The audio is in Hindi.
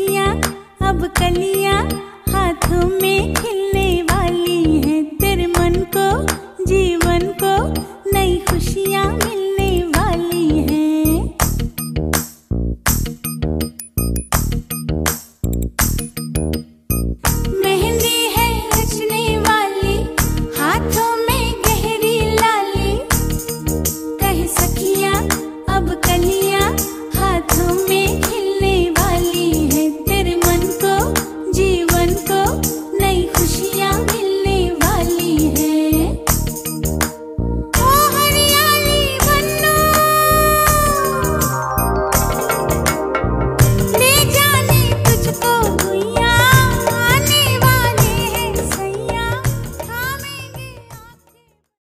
मुठिया अब कलिया हाथों में